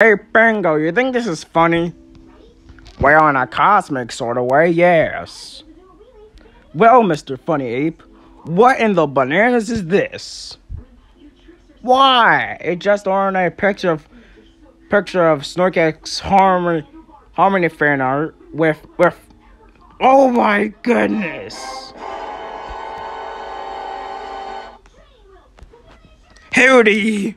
Hey, Bingo, you think this is funny? Well, in a cosmic sort of way, yes. Well, Mr. Funny Ape, what in the bananas is this? Why? It just aren't a picture of picture of Snorkax Harmony Harmony fan art with with Oh my goodness! Howdy!